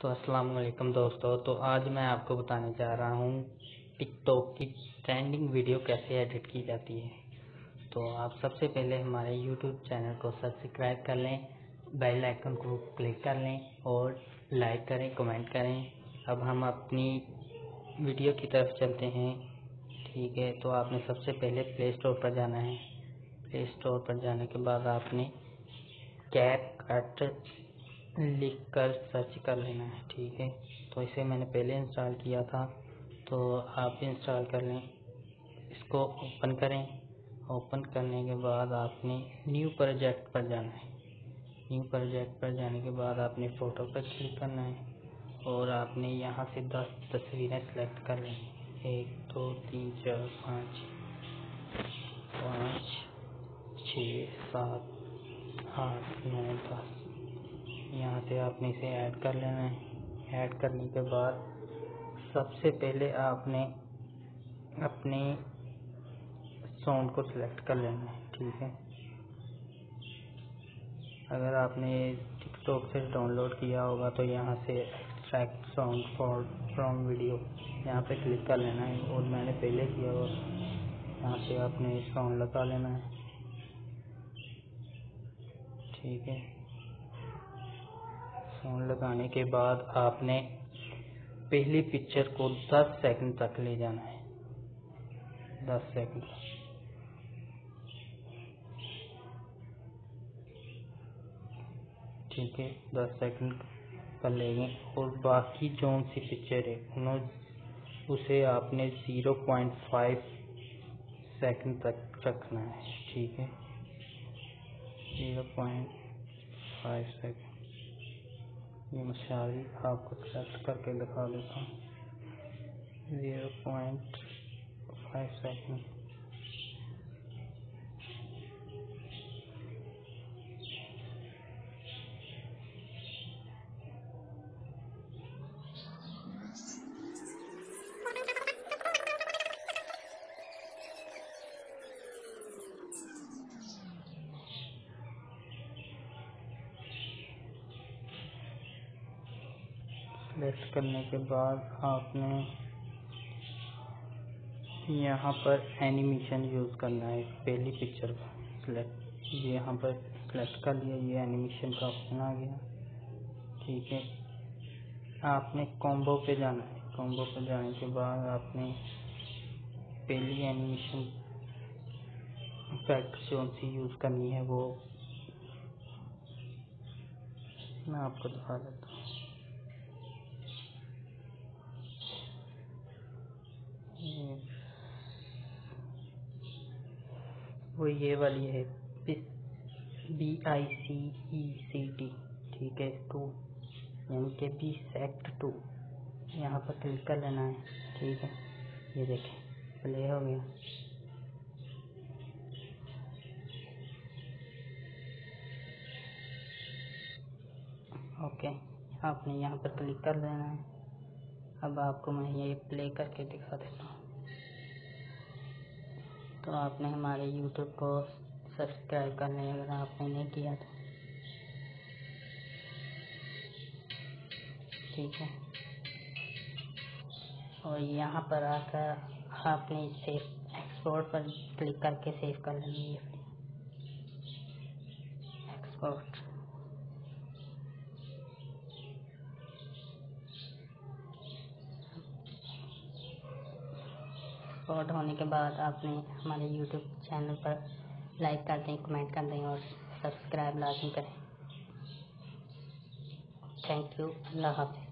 तो अस्सलाम वालेकुम दोस्तों। तो आज मैं आपको बताने जा रहा हूँ टिकटॉक की ट्रेंडिंग वीडियो कैसे एडिट की जाती है। तो आप सबसे पहले हमारे यूट्यूब चैनल को सब्सक्राइब कर लें बेल आइकन को क्लिक कर लें और लाइक करें कमेंट करें। अब हम अपनी वीडियो की तरफ़ चलते हैं। ठीक है तो आपने सबसे पहले प्ले स्टोर पर जाना है। प्ले स्टोर पर जाने के बाद आपने कैप कट लिख कर सर्च कर लेना है, ठीक है? तो इसे मैंने पहले इंस्टॉल किया था तो आप इंस्टॉल कर लें। इसको ओपन करें। ओपन करने के बाद आपने न्यू प्रोजेक्ट पर जाना है। न्यू प्रोजेक्ट पर जाने के बाद आपने फ़ोटो पर क्लिक करना है और आपने यहाँ से दस तस्वीरें सेलेक्ट कर लें। एक, दो, तीन, चार, पाँच पाँच, छः, सात, आठ, नौ, दस। यहाँ से आपने इसे ऐड कर लेना है। ऐड करने के बाद सबसे पहले आपने अपने साउंड को सिलेक्ट कर लेना है, ठीक है? अगर आपने टिकटॉक से डाउनलोड किया होगा तो यहाँ से extract sound for from video यहाँ पे क्लिक कर लेना है। और मैंने पहले किया हुआ, यहाँ से आपने साउंड लगा लेना है। ठीक है? साउंड लगाने के बाद आपने पहली पिक्चर को 10 सेकंड तक ले जाना है। 10 सेकंड ठीक है 10 सेकंड कर लेंगे। और बाकी जो सी पिक्चर है उन्होंने उसे आपने 0.5 सेकंड तक रखना है। ठीक है? 0.5 सेकंड ये मशाली आपको सेलेक्ट करके दिखा देता हूँ। Zero point five second select करने के बाद आपने यहाँ पर एनिमेशन यूज़ करना है, पहली पिक्चर का सिलेक्ट ये यहाँ पर सेलेक्ट कर लिया, ये एनिमेशन का ऑप्शन आ गया। ठीक है। आपने कॉम्बो पे जाना है। कॉम्बो पे जाने के बाद आपने पहली एनिमेशन इफ़ेक्ट जो सी यूज़ करनी है वो मैं आपको दिखा देता हूँ। वो ये वाली है B I C E C T ठीक है टू यानी कि बी सेक्ट टू यहाँ पर क्लिक कर लेना है, ठीक है, ये देखें प्ले हो गया। ओके आपने यहाँ पर क्लिक कर देना है, अब आपको मैं ये प्ले करके दिखा देता हूँ। तो आपने हमारे यूट्यूब को सब्सक्राइब कर लें अगर आपने नहीं किया तो। ठीक है। और यहाँ पर आकर आपने सेव एक्सपोर्ट पर क्लिक करके सेव कर लेंगे एक्सपोर्ट रिकॉर्ड होने के बाद आपने हमारे यूट्यूब चैनल पर लाइक कर दें कमेंट कर दें और सब्सक्राइब लाजम करें। थैंक यू अल्लाह हाफिज़।